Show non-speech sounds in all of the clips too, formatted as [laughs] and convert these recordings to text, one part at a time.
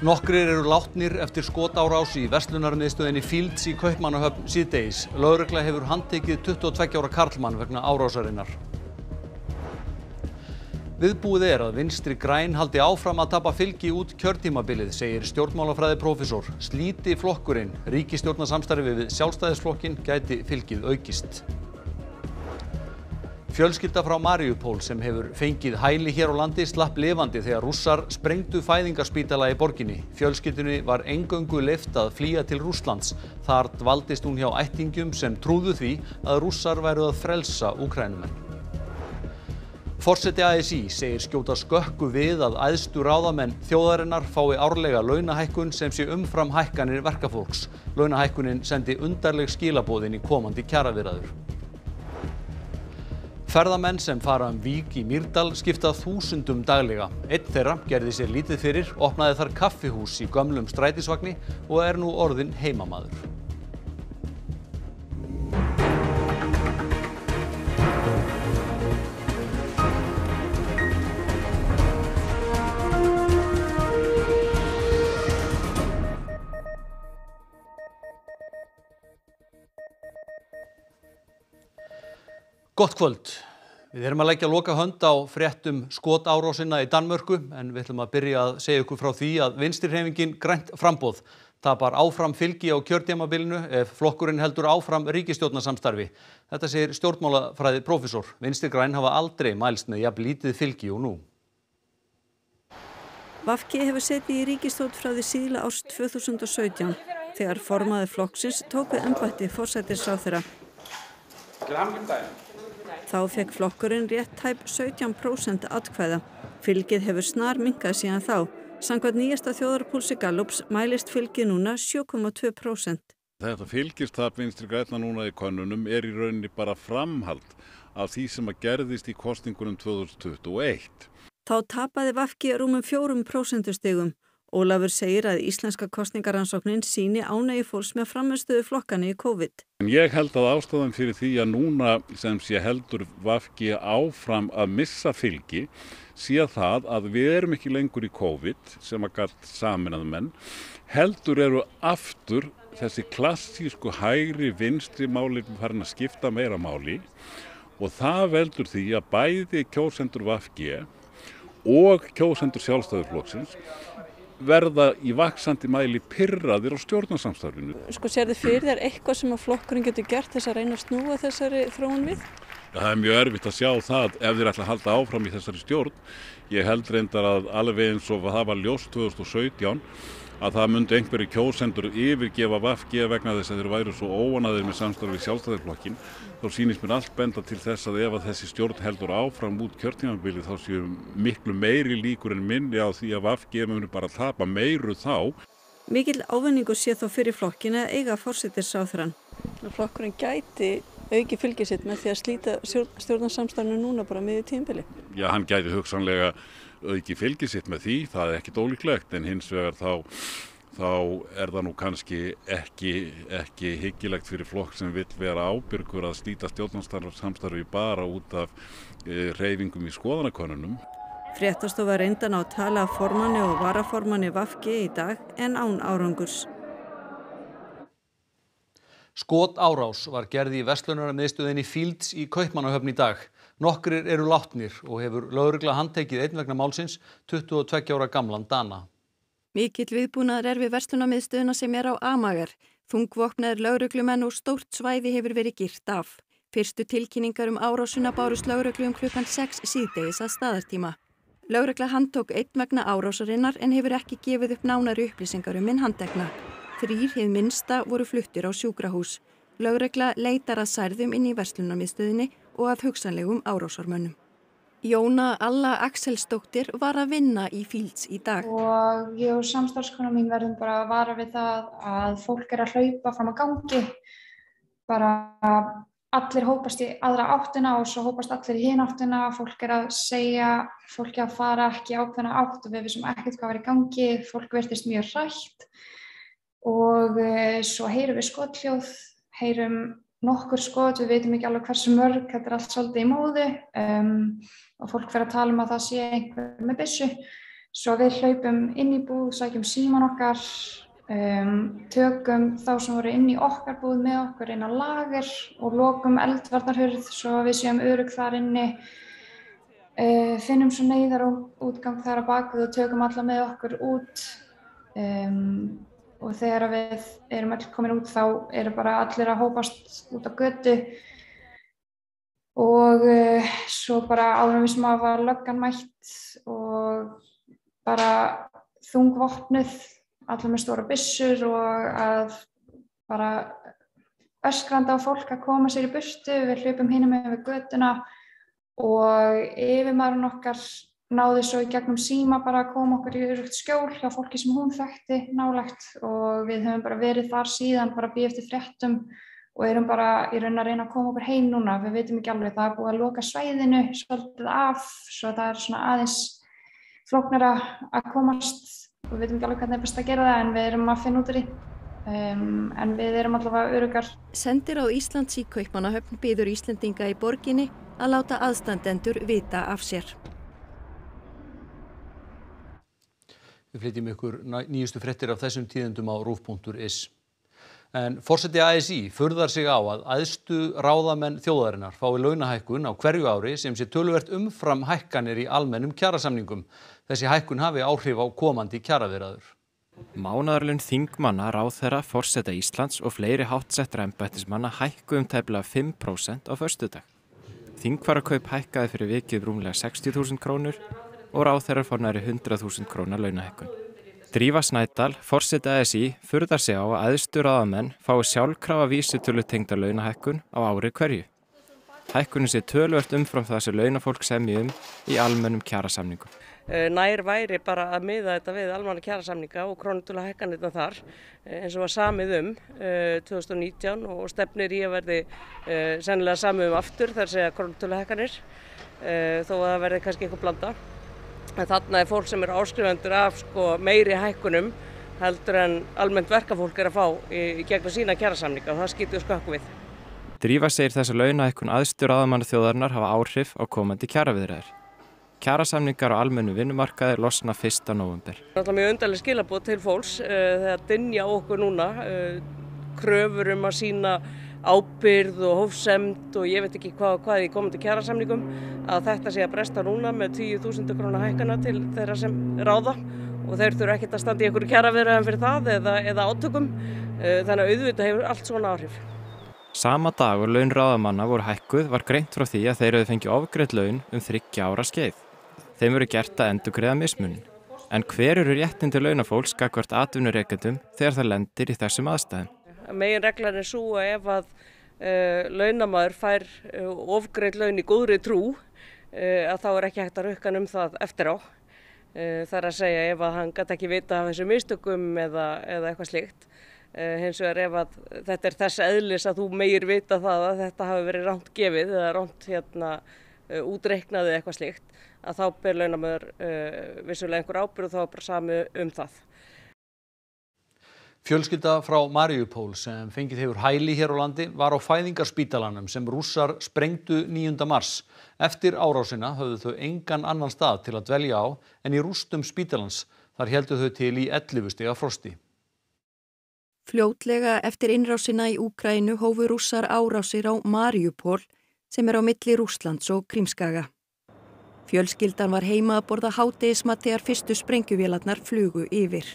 Nokkrir eru látnir eftir skotárás í verslunarmiðstöðinni Fields í Kaupmannahöfn síðdegis. Lögregla hefur handtekið 22 ára karlmann vegna árásarinnar. Viðbúið er að vinstri græn haldi áfram að tapa fylgi út kjörtímabilið, segir stjórnmálafræði prófessor. Slíti flokkurinn, ríkistjórnarsamstarfi við sjálfstæðisflokkin gæti fylgið aukist. Fjölskylda frá Mariupól sem hefur fengið hæli hér á landi slapp lifandi þegar rússar sprengdu fæðingarspítala í borginni. Fjölskyldunni var engöngu leyft að flýja til Rússlands. Þar dvaldist hún hjá ættingjum sem trúðu því að rússar væru að frelsa úkrænumenn. Forseti ASI segir skjóta skökku við að æðstu ráðamenn þjóðarinnar fái árlega launahækkun sem sé umfram hækkanir verkafólks. Launahækkunin sendi undarleg skilaboðin í komandi kjaraviðræður. Ferðamenn sem fara um Vík í Mýrdal skipta þúsundum daglega. Einn þeirra gerði sér lítið fyrir, opnaði þar kaffihús í gömlum strætisvagni og er nú orðinn heimamaður. Gott kvöld. Við erum að leggja loka hönd á fréttum skotárásina í Danmörku en við ætlum að byrja að segja ykkur frá því að vinstirhreyfingin grænt frambóð tapar áfram fylgi á kjörtjamabilinu ef flokkurinn heldur áfram ríkistjórnarsamstarfi. Þetta segir stjórnmálafræði prófessor. Vinstir græn hafa aldrei mælst með jafn lítið fylgi og nú. Vafki hefur setið í ríkistjórn frá því síðla ást 2017 þegar formaði flokksins tók við embætti fórsættisráþurra. Þá fekk flokkurinn rétt tæp 17% atkvæða. Fylgið hefur snar minkað síðan þá. Samkvæmt nýjasta þjóðarpúlsi Gallups mælist fylgið núna 7,2%. Þetta fylgistap vinstri græna núna í konunum er í rauninni bara framhald af því sem að gerðist í kostingunum 2021. Þá tapaði Vafki rúmum 4% stegum. Ólafur segir að íslenska kostningaransóknin síni ánægi fólks með framistöðu flokkana í COVID. Ég held að ástæðan fyrir því að núna sem sé heldur Vafki áfram að missa fylgi sé það að við erum ekki lengur í COVID sem að galt saminað menn heldur eru aftur þessi klassísku hægri vinstri máli farin að skipta meira máli og það veldur því að bæði kjósendur Vafki og kjósendur sjálfstæðurflokksins verða í vaksandi mæli pyrraðir á stjórnarsamstarfinu. Sko sér þið fyrir þér eitthvað sem að flokkurinn getur gert þess að reyna að snúa þessari þróun við? Ja, það er mjög erfitt að sjá það ef þeir ætla að halda áfram í þessari stjórn. Ég held reyndar að alveg eins og það var ljóst 2017 að það myndi einhverju kjósendur yfirgefa Vafge vegna þess að þeir væru svo óanaðir með samstarfi sjálfstæðarflokkin þá sýnist mér allt benda til þess að ef að þessi stjórn heldur áfram út kjörtímanbili þá séu miklu meiri líkur en minni á því að Vafge muni bara tapa meiru þá. Mikil ávinningu sé þó fyrir flokkin að eiga fórsettir sáþrann. Flokkurinn gæti auki fylgið sitt með því að slíta stjórnarsamstæðinu núna bara miðið tímbili. Já, hann gæti hugsanlega auki fylgið sitt með því, það er ekkit ólíklegt en hins vegar þá, þá er það nú kannski ekki, ekki hyggilegt fyrir flokk sem vil vera ábyrgur að slíta stjórnarsamstarfi bara út af e, reyfingum í skoðanakonunum. Fréttastofa reyndan á að tala af formanni og varaformanni Vafki í dag en án árangurs. Skot árás var gerði í Vestlunarmiðstöðinni Fields í Kaupmannahöfn í dag. Nokkrir eru látnir og hefur lögregla handtekið einn vegna málsins 22 ára gamlan Dana. Mikill viðbúnaður er við Vestlunarmiðstöðina sem er á Amager. Þungvopnaður lögreglumenn og stórt svæði hefur verið girt af. Fyrstu tilkynningar um árásuna bárust lögreglu um klukkan 6 síðdegis að staðartíma. Lögregla handtók einn vegna árásarinnar en hefur ekki gefið upp nánari upplýsingar um minn handtekna. Þrýr hið minnsta voru fluttir á sjúkrahús. Lögregla leitar að særðum inn í verslunarmiðstöðinni og að hugsanlegum árásarmönnum. Jóna Alla Axelsdóttir var að vinna í Fields í dag. Og ég og samstarfskona mín verðum bara að vara við það að fólk er að hlaupa fram að gangi. Bara allir hópast í aðra áttina og svo hópast allir í hinn áttina. Fólk er að segja, fólk er að fara ekki ákveðna átt og við vissum ekkert hvað var í gangi. Fólk verðist mjög rætt og uh, svo heyrum við skotljóð, heyrum nokkur skot, við veitum ekki alveg hversu mörg, þetta er allt svolítið í móðu um, og fólk fyrir að tala um að það sé einhver með byssu Svo við hlaupum inn í búð, sækjum síman okkar, um, tökum þá sem voru inn í okkar búð með okkur inn á lager og lokum eldvarnarhurð svo við séum örug þar inni. Uh, finnum svo neyðar útgang þar að bakið og tökum alla með okkur út. Um, og þegar við erum allir komin út þá eru bara allir að hópast út á götu. Og uh, svo bara áður við sem að var löggan mætt og bara þungvopnuð, allir með stóra bissur og að bara öskranda á fólk að koma sér í burtu, við hljöpum hinn með við götuna og yfirmærun okkar náði svo í gegnum síma bara að koma okkur í örugt skjól hjá fólki sem hún þekkti nálagt og við höfum bara verið þar síðan bara býð eftir fréttum og erum bara í raun að reyna að koma okkur heim núna. Við veitum ekki alveg, það er búið að loka svæðinu svolítið af, svo það er svona aðeins flóknara að komast og við veitum ekki alveg hvernig það er best að gera það en við erum að finna út í um, en við erum allavega örugar Sendir á Íslands í Kaupmannahöfn býður Íslendinga í borginni að láta aðstandendur vita af sér Við flytjum ykkur nýjustu frettir af þessum tíðendum á rúf.is. En fórseti ASI förðar sig á að aðstu ráðamenn þjóðarinnar fái launahækkun á hverju ári sem sé töluvert umfram hækkanir í almennum kjarasamningum. Þessi hækkun hafi áhrif á komandi kjaraverðaður. Mánadarlun þingmanna ráð þeirra fórseta Íslands og fleiri hátsettra embættismanna hækku um tefla 5% á förstudag. Þingvarakaup hækkaði fyrir vikið rúmlega 60.000 krónur og ráð þeirra fór næri 100.000 krónar launahekkun. Drífa Snædal, fórsett ASI, furðar sig á að aðstur aðamenn fái sjálfkrafa vísutölu tengda launahekkun á ári hverju. Hækkunum sé tölvört umfram það sem launafólk semji um í almennum kjærasamningum. Eh, nær væri bara að miða þetta við almanna kjærasamninga og krónutölu hækkanirna þar eh, eins og var samið um 2019 eh, og stefnir í að verði sennilega samið um aftur þar segja krónutölu hækkanir þó að það verði kannski eitthvað blanda. En þarna er fólk sem er áskrifandur af sko, meiri hækkunum heldur en almennt verkafólk er að fá í, í gegnum sína kjærasamninga og það skýtur skakku við. Drífa segir þess að launahækkun aðstur aðamannu þjóðarinnar hafa áhrif á komandi kjæraviðræðir. Kjærasamningar á almennu vinnumarkaði losna 1. november. Það er mjög undarlega skilabóð til fólks uh, þegar dinja okkur núna uh, kröfur um að sína ábyrð og hófsemd og ég veit ekki hvað, hvað í komandi kjærasamningum að þetta sé að bresta núna með 10.000 krónar hækkana til þeirra sem ráða og þeir þurfa ekkert að standa í einhverju kjæraverðan fyrir það eða, eða átökum eh, þannig að auðvitað hefur allt svona áhrif. Sama dag og laun ráðamanna voru hækkuð var greint frá því að þeir hefði fengið ofgreitt laun um þryggja ára skeið. Þeim voru gert að endur greiða mismunin. En hver eru réttindi launafólks gagvart atvinnureikendum þegar það lendir í þessum aðstæðum? Megin reglan er svo að ef að uh, launamaður fær uh, ofgreitt laun í góðri trú uh, að þá er ekki hægt að rukka um það eftir á. Það er að segja ef að hann gæti ekki vita af þessu mistökum eða, eða eitthvað slíkt. Hins vegar ef að þetta er þess eðlis að þú meir vita það að þetta hafi verið ránt gefið eða ránt hérna, útreiknaði eitthvað slíkt að þá ber launamöður vissulega einhver ábyrg og þá er bara sami um það. Fjölskylda frá Mariupól sem fengið hefur hæli hér á landi var á fæðingarspítalanum sem rússar sprengtu 9. mars. Eftir árásina höfðu þau engan annan stað til að dvelja á en í rústum spítalans. Þar heldu þau til í 11 stega frosti. Fljótlega eftir innrásina í Úkrænu hófu rússar árásir á Mariupól sem er á milli Rúslands og Krímskaga. Fjölskyldan var heima að borða háteisma þegar fyrstu sprengjuvélarnar flugu yfir.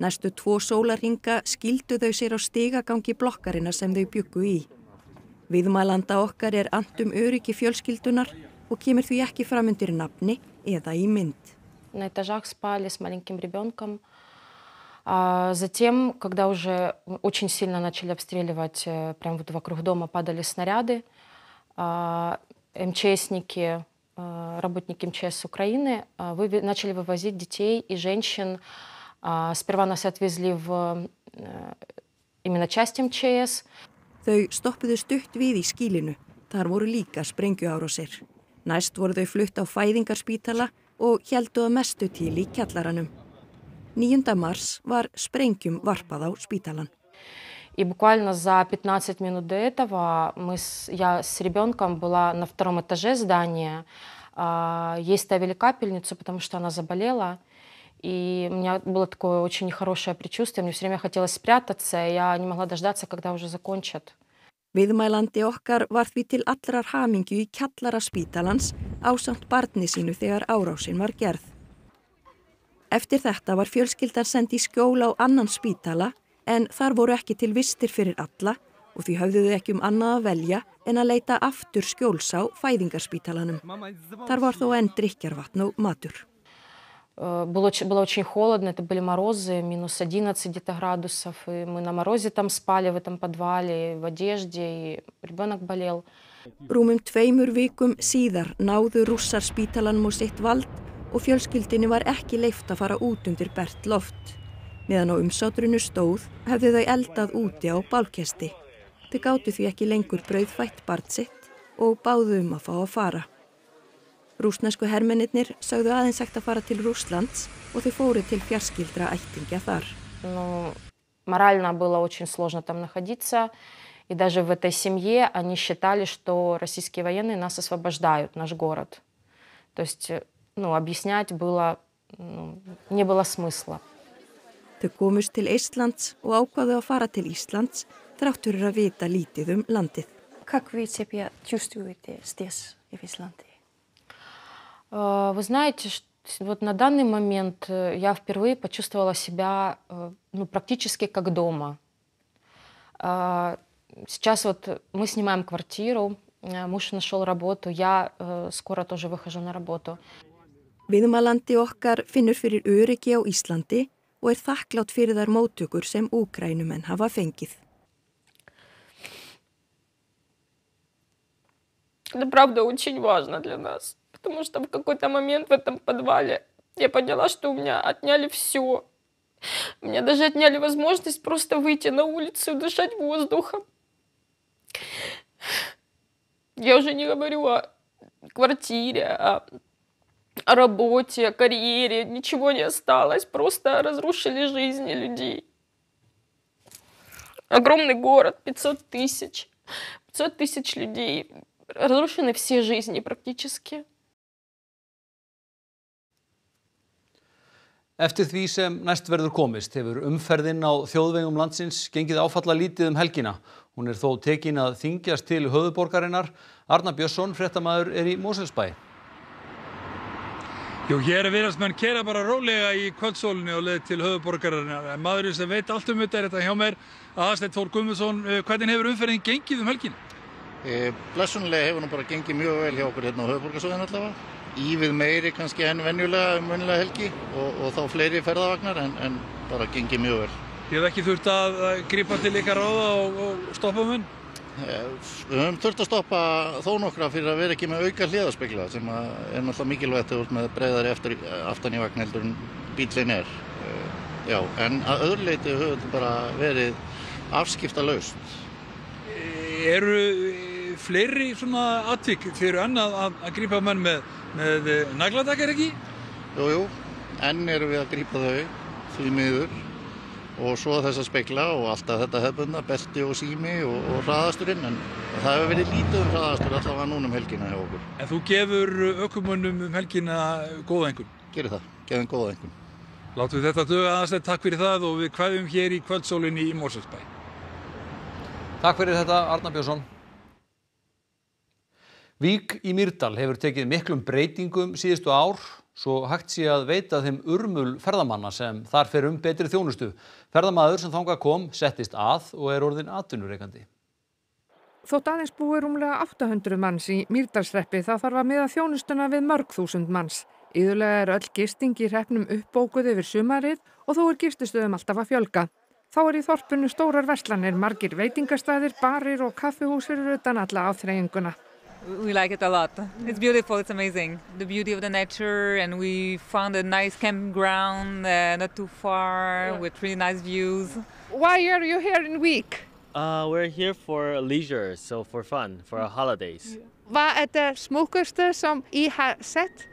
Næstu tvo sólarhinga skildu þau sér á stigagangi blokkarina sem þau byggu í. Viðmælanda okkar er andum öryggi fjölskyldunar og kemur því ekki fram undir nafni eða í mynd. На этажах спали с маленьким ребенком. А затем, когда уже очень сильно начали обстреливать, прямо вот вокруг дома падали снаряды, МЧСники, работники МЧС Украины начали вывозить детей и женщин Sperva нас отвезли в именно часть МЧС. Þau stoppuðu stutt við í skílinu. Þar voru líka sprengjuárásir. Næst voru þau flutt á fæðingarspítala og heldu að mestu til í kjallaranum. 9. mars var sprengjum varpað á spítalan. И буквально за 15 минут до этого мы с, я с ребенком была на втором этаже здания. Ей ставили капельницу, потому что она заболела. И у меня было такое очень нехорошее предчувствие. Мне все время хотелось спрятаться, и я не могла дождаться, когда уже закончат. Viðmælandi okkar var því til allrar hamingju í kjallara spítalans ásamt barni sínu þegar árásin var gerð. Eftir þetta var fjölskyldar sendi í skjóla á annan spítala en þar voru ekki til vistir fyrir alla og því höfðu þau ekki um annað að velja en að leita aftur skjóls á fæðingarspítalanum. Þar var þó enn drikjarvatn og matur. Было, было очень холодно, это были морозы, минус 11 где-то градусов, и мы на морозе там спали в этом подвале, в одежде, и ребенок болел. Rúmum tveimur vikum síðar náðu rússar spítalanum og sitt vald og fjölskyldinni var ekki leift að fara út undir bert loft. Meðan á umsátrunu stóð hefðu þau eldað úti á bálkesti. Þau gáttu því ekki lengur brauðfætt bart sitt og báðu um að fá að fara. Rúsnesku hermennir sagðu aðeins hægt að fara til Rúslands og þau fóru til fjarskildra ættingja þar. Ну, морально было очень сложно там находиться. И даже в этой семье они считали, что российские военные нас освобождают, наш город. То есть, ну, объяснять было, ну, не было смысла. Þau komust til Íslands og ákvaðu að fara til Íslands þráttur að vita lítið um landið. Как вы себя чувствуете здесь, в Исландии? Вы знаете, вот на данный момент я впервые почувствовала себя ну, практически как дома. Сейчас вот мы снимаем квартиру, муж нашел работу, я скоро тоже выхожу на работу. Viðmælandi okkar finnur fyrir öryggi á Íslandi og er þakklátt fyrir þær móttökur sem úkrænumenn hafa fengið. Это правда очень важно для нас. Потому что в какой-то момент в этом подвале я поняла, что у меня отняли все. У меня даже отняли возможность просто выйти на улицу и дышать воздухом. Я уже не говорю о квартире, о, о работе, о карьере. Ничего не осталось. Просто разрушили жизни людей. Огромный город, 500 тысяч. 500 тысяч людей. Разрушены все жизни практически. Eftir því sem næst verður komist hefur umferðin á þjóðvegum landsins gengið áfalla lítið um helgina. Hún er þó tekin að þingjast til höfuborgarinnar. Arna Björnsson, frettamæður, er í Moselsbæ. Jú, hér er virðarsmenn kera bara rólega í kvöldsólunni og leið til höfuborgarinnar. Maðurinn sem veit allt um þetta er þetta hjá mér, Aðarsteinn Þór Guðmundsson. Hvernig hefur umferðin gengið um helgina? E, Blessunlega hefur hún bara gengið mjög vel hjá okkur hérna á höfuborgarsóðin allavega. Ívið meiri kannski enn venjulega um venjulega helgi og, og þá fleiri ferðavagnar en, en bara gengið mjög vel. Þið hefði ekki þurft að gripa til ykkar ráða og, og stoppa um henn? Við höfum þurft að stoppa þó nokkra fyrir að vera ekki með auka hliðaspegla sem er náttúrulega mikilvægt að vera með breyðari eftir, aftan í vagn heldur en bílinn er. Já, en að öðru leiti höfum þetta bara verið afskipta laust. Eru fleiri svona atvík fyrir annað að, að grípa menn með, með nagladakar ekki? Jú, jú, enn eru við að grípa þau því miður og svo þess að spekla og alltaf þetta hefðbundna, belti og sími og, og hraðasturinn en það hefur verið lítið um hraðastur allavega núna um helgina hjá okkur. En þú gefur ökumönnum um helgina góða engun? Gerir það, gefum góða engun. Látum við þetta döga aðastætt, takk fyrir það og við kvæðum hér í kvöldsólinni í Mórselsbæ. Takk fyrir þetta Arna Björnsson. Vík í Mýrdal hefur tekið miklum breytingum síðustu ár svo hægt sé að veita þeim urmul ferðamanna sem þar fer um betri þjónustu. Ferðamaður sem þanga kom settist að og er orðin atvinnureikandi. Þótt aðeins búi rúmlega 800 manns í Mýrdalsreppi þá þarf að miða þjónustuna við mörg þúsund manns. Íðulega er öll gisting í hreppnum uppbókuð yfir sumarið og þó er gistustöðum alltaf að fjölga. Þá er í þorpunu stórar verslanir, margir veitingastæðir, barir og kaffihús fyrir utan alla áþreyinguna. We like it a lot. It's beautiful, it's amazing. The beauty of the nature and we found a nice campground uh, not too far yeah. with really nice views. Why are you here in week? Uh, we're here for leisure, so for fun, for our holidays. Vad är det smokaste som I har sett?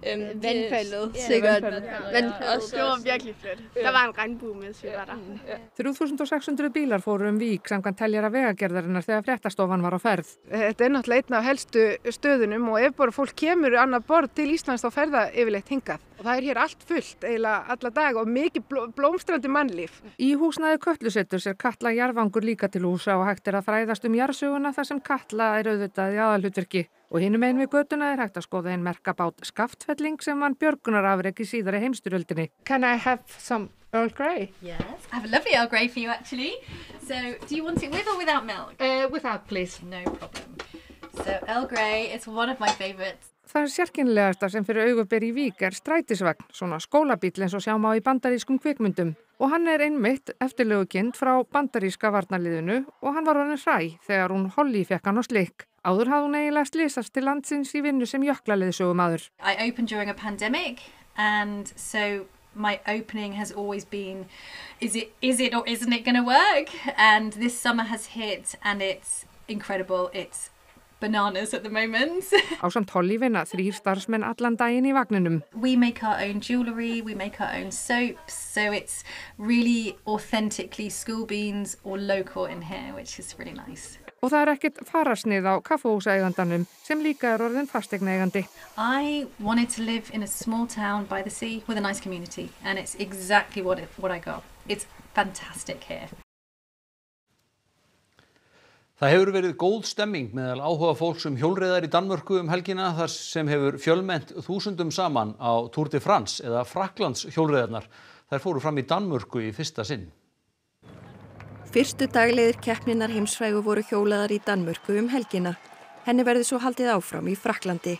Øhm, Vandfaldet, ja, sikkert. vandfaldet, ja. Vandfaldet, Også- det var virkelig flot. Ja. Der var en regnbue, mens vi var der. 3600 bílar fóru um vík samkvæmt teljara vegagerðarinnar þegar fréttastofan var á ferð. Þetta er náttúrulega einn af helstu stöðunum og ef bara fólk kemur annað borð til Íslands þá fer það yfirleitt hingað. Og það er hér allt fullt eiginlega alla daga og mikið bló, blómstrandi mannlíf. Í húsnaði Kötlusetturs er Katla jarfangur líka til húsa og hægt er að fræðast um jarðsöguna þar sem Katla er auðvitað í aðalhutverki. Og hinum einn við götuna er hægt að skoða einn merkabát skaftfelling sem vann björgunarafreg í síðari heimstyröldinni. Can I have some Earl Grey? Yes, I have a lovely Earl Grey for you actually. So, do you want it with or without milk? Uh, without, please. No problem. So, Earl Grey is one of my favourites. Það sérkynlegasta sem fyrir augubir í vík er strætisvagn, svona skólabíl eins og sjáum á í bandarískum kvikmyndum. Og hann er einmitt eftirlögukind frá bandaríska varnarliðinu og hann var honin hræ þegar hún Holly fekk hann á slikk. Áður hafði hún eiginlega slísast til landsins í vinnu sem jöklaliðsögumadur. I opened during a pandemic, and so my opening has always been is it is it or isn't it going to work and this summer has hit and it's incredible it's bananas at the moment [laughs] Ásamt Holly vinna þrýr starfsmenn allan daginn í vagninum. we make our own jewellery we make our own soaps so it's really authentically school beans or local in here which is really nice Og það er ekkert farasnið á kaffahúsaeigandanum sem líka er orðin fastegnaegandi. I wanted to live in a small town by the sea with a nice community, and it's exactly what it, what I got. It's fantastic here. Það hefur verið góð stemming meðal áhuga fólks um hjólreiðar í Danmörku um helgina þar sem hefur fjölment þúsundum saman á Tour de France eða Fraklands hjólreiðarnar. Þær fóru fram í Danmörku í fyrsta sinn. Fyrstu daglegir keppninar heimsfrægu voru hjólaðar í Danmörku um helgina. Henni verði svo haldið áfram í Fraklandi.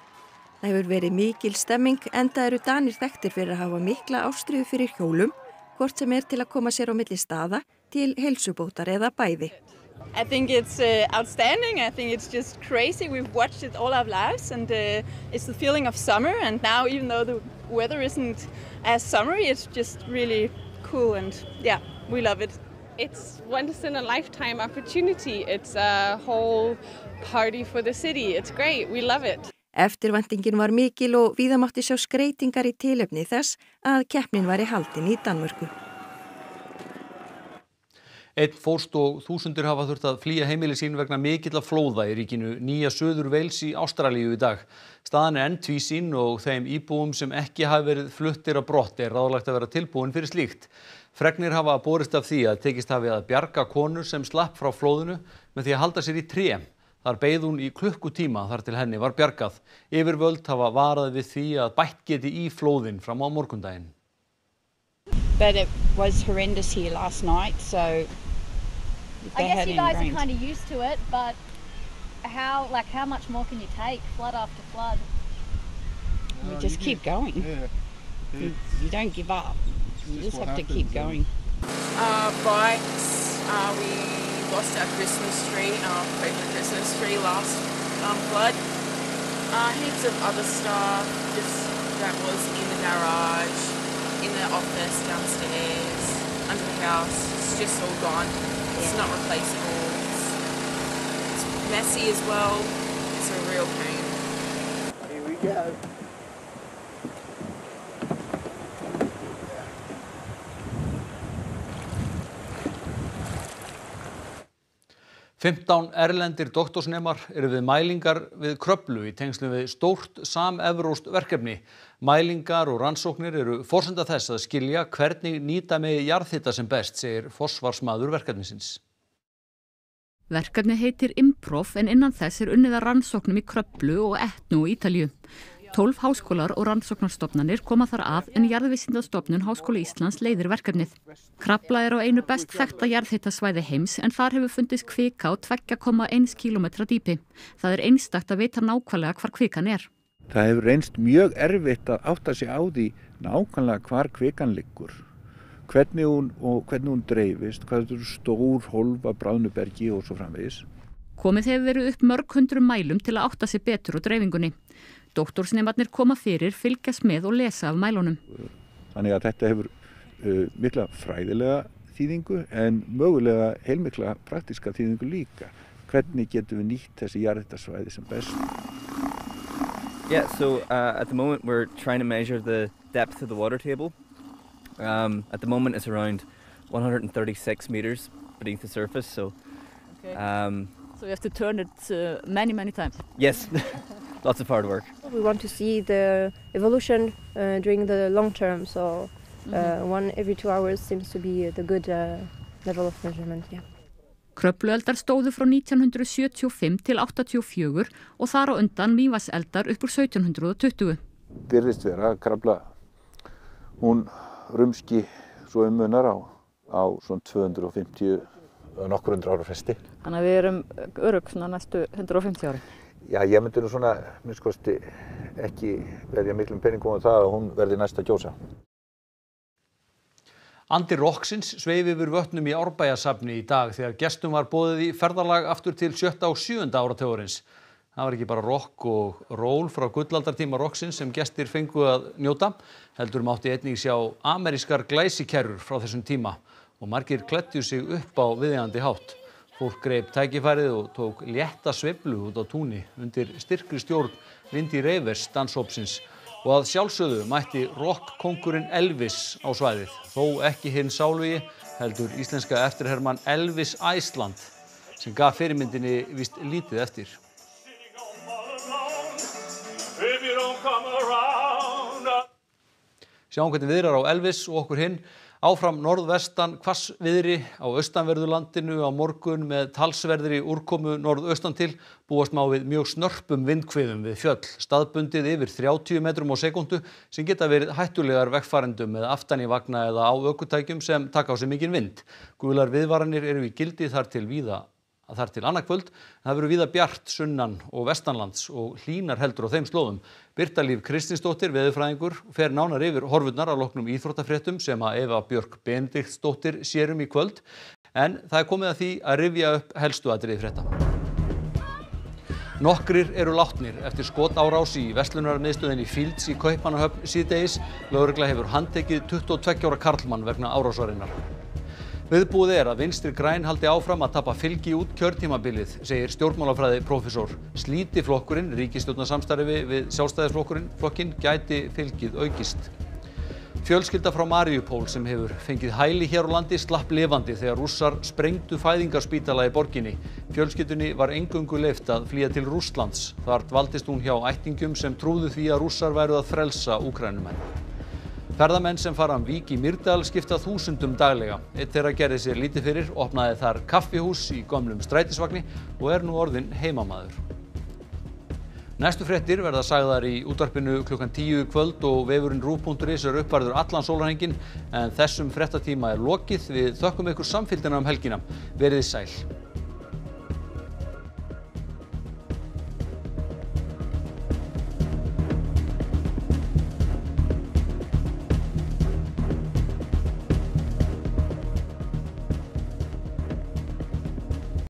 Það hefur verið mikil stemming enda eru Danir þekktir fyrir að hafa mikla ástriðu fyrir hjólum, hvort sem er til að koma sér á milli staða til heilsubótar eða bæði. I think it's uh, outstanding. I think it's just crazy. We've watched it all our lives, and uh, it's the feeling of summer. And now, even though the weather isn't as summery, it's just really cool. And yeah, we love it. It's once in a lifetime opportunity. It's a whole party for the city. It's great. We love it. Eftirvæntingin var mikil og víða mátti sjá skreitingar í tilefni þess að keppnin væri haldin í Danmörku. Einn fórst og þúsundir hafa þurft að flýja heimili sín vegna mikill að flóða í ríkinu Nýja Söður Veils í Ástralíu í dag. Staðan er enn tvísín og þeim íbúum sem ekki hafi verið fluttir á brott er ráðlagt að vera tilbúin fyrir slíkt. Fregnir hafa borist af því að tekist hafi að bjarga konur sem slapp frá flóðinu með því að halda sér í tré. Þar beigð hún í klukkutíma þar til henni var bjargað. Yfirvöld hafa varað við því að bætt geti í flóðin fram á morgundaginn. But it was horrendous here last night, so I they guess had you any guys rain. are kind of used to it, but how like how much more can you take flood after flood? We just keep going. You, you don't give up. You just have to keep going. Uh, bikes. Uh, we lost our Christmas tree, our favourite Christmas tree last um, flood. Uh, heaps of other stuff, just that was in the garage, in the office, downstairs, under the house. It's just all gone. It's not replaceable. It's, it's messy as well. It's a real pain. Here we go. 15 erlendir doktorsnemar eru við mælingar við kröplu í tengslu við stórt samevróst verkefni. Mælingar og rannsóknir eru forsenda þess að skilja hvernig nýta með jarðhitta sem best, segir forsvarsmaður verkefnisins. Verkefni heitir Improv en innan þess er unnið að rannsóknum í Kröplu og Etnu og Ítalju. Tólf háskólar og rannsóknarstofnanir koma þar að en jarðvísindastofnun Háskóla Íslands leiðir verkefnið. Krabla er á einu best þekta jarðhittasvæði heims en þar hefur fundist kvika á 2,1 km dýpi. Það er einstakt að vita nákvæmlega hvar kvikan er. Það hefur reynst mjög erfitt að átta sig á því nákvæmlega hvar kvikan liggur, hvernig hún, hvernig hún dreifist, hvað eru stór holfa bráðnubergi og svo framvegis. Komið hefur verið upp mörg hundru mælum til að átta sig betur á dreifingunni. Doktorsneimarnir koma fyrir, fylgjast með og lesa af mælunum. Þannig að þetta hefur uh, mikla fræðilega þýðingu en mögulega heilmikla praktiska þýðingu líka. Hvernig getum við nýtt þessi jarðhittasvæði sem best? Yeah, so uh, at the moment we're trying to measure the depth of the water table. Um, at the moment it's around 136 meters beneath the surface, so Okay. um, So you have to turn it uh, many, many times. yes, [laughs] lots of hard work. We want to see the evolution uh, during the long term, so uh, Mhm. one every two hours seems to be the good uh, level of measurement. Yeah. Kröplueldar stóðu frá 1975 til 84 og þar á undan mývaseldar upp úr 1720. Virðist vera að krabla hún rumski svo um munar á, á svona 250 og nokkur hundra ára fresti. Þannig að við erum örug svona næstu 150 ári. Já, ég myndi nú svona, minnst kosti, ekki verja miklum peningum á það að hún verði næsta kjósa. Andi Roksins sveif yfir vötnum í Árbæjasafni í dag þegar gestum var boðið í ferðalag aftur til sjötta og sjöunda áratugurins. Það var ekki bara rock og ról frá gullaldartíma Roksins sem gestir fengu að njóta. Heldur mátti einnig sjá amerískar glæsikerrur frá þessum tíma og margir klættu sig upp á viðjandi hátt. Fólk greip tækifærið og tók létta sveiflu út á túnni undir styrkri stjórn Lindy Reivers danshópsins og að sjálfsögðu mætti rockkongurinn Elvis á svæðið, þó ekki hinn sálvigi heldur íslenska eftirherman Elvis Æsland sem gaf fyrirmyndinni vist lítið eftir. Sjáum hvernig viðrar á Elvis og okkur hinn. Áfram norðvestan hvassviðri á austanverðurlandinu á morgun með talsverðri úrkomu norðaustan til búast má við mjög snörpum vindkviðum við fjöll, staðbundið yfir 30 metrum á sekundu sem geta verið hættulegar vegfarendum með aftan í vagna eða á ökutækjum sem taka á sig mikinn vind. Guðlar viðvaranir eru í gildi þar til víða að þar til annarkvöld það verður víða bjart sunnan og vestanlands og hlínar heldur á þeim slóðum. Birta Líf Kristinsdóttir, veðurfræðingur, fer nánar yfir horfurnar á loknum íþróttafréttum sem að Eva Björk Benediktsdóttir sérum í kvöld en það er komið að því að rifja upp helstu atriði frétta. Nokkrir eru látnir eftir skot árás í Vestlunarmiðstöðinni Fields í Kaupanahöfn síðdegis. Lögregla hefur handtekið 22 ára karlmann vegna árásarinnar. Viðbúið er að vinstri græn haldi áfram að tapa fylgi út kjörtímabilið, segir stjórnmálafræði prófessor. Slíti flokkurinn, ríkistjórnarsamstarfi við sjálfstæðisflokkurinn, flokkin gæti fylgið aukist. Fjölskylda frá Mariupól sem hefur fengið hæli hér á landi slapp lifandi þegar rússar sprengdu fæðingarspítala í borginni. Fjölskyldunni var engungu leift að flýja til Rússlands. Þar dvaldist hún hjá ættingum sem trúðu því að rússar væru að frelsa úkrænumenn. Ferðamenn sem fara um vík í Myrdal skipta þúsundum daglega. Eitt þeirra gerði sér lítið fyrir, opnaði þar kaffihús í gömlum strætisvagni og er nú orðin heimamaður. Næstu fréttir verða sagðar í útvarpinu klukkan 10 kvöld og vefurinn rúf.is er uppvarður allan sólarhengin en þessum fréttatíma er lokið við þökkum ykkur samfylgdina um helgina. Verið sæl.